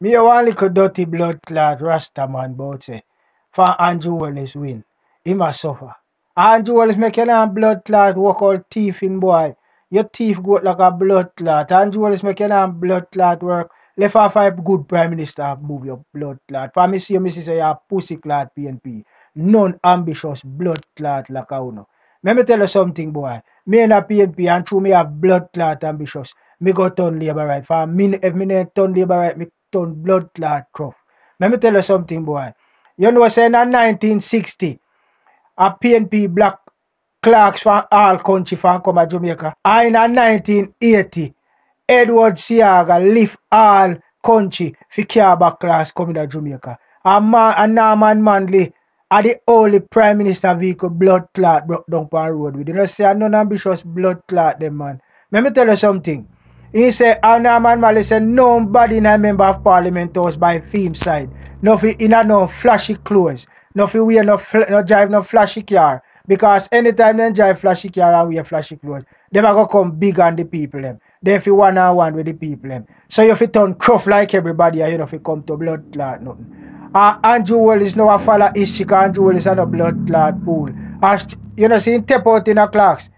Me a one little dirty blood clot Rasta man bout say eh, for Andrew Wallace win. Him a suffer. Andrew Wallace make damn blood clot walk all teeth in boy. Your teeth go like a blood clot. Andrew Wallace make damn blood clot work. Left off five good prime minister move your blood clot. For me see you, me say a pussy clot PNP. Non ambitious blood clot like a uno. Let me tell you something, boy. Me and a PNP and through me have blood clot ambitious. Me go turn labor right. For me, if me turn labor right, me turn blood clot rough. Let me tell you something, boy. You know, say in 1960, a PNP black clerks from all country from come to Jamaica. And in 1980, Edward Seaga lift all country for back class coming to Jamaica. And, man, and Norman Manley are the only prime minister vehicle blood clot broke down on road with. You know, say none ambitious blood clot them man. Let me tell you something. He said, and Norman Manley said, nobody in a member of parliament was by theme side. No fi in a no flashy clothes. No fi wear no, fl- no drive no flashy car. Because anytime they drive flashy car and wear flashy clothes, they are gonna come big on the people them. They fi one on one with the people them. So you fi turn gruff like everybody you know fi come to blood clot nothing. Uh, Andrew Wallace now a follow history 'cause Andrew Wallace and a blood clot pool. You know, see him tap out in a clocks.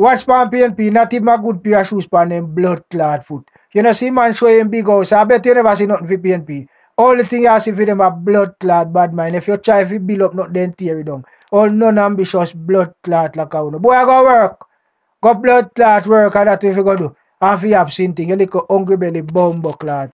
Watch pan PNP, not even a good pair of shoes pan them blood clot foot. You know, see man show him big house. I bet you never see nothing for PNP. Only thing you see for them a blood clot bad mind. If you try to build up not then tear it down. All non-ambitious blood clot like a Boy, I go work. Go blood clot work and that what you go do. And for you have seen thing, you little hungry belly bumbo clot.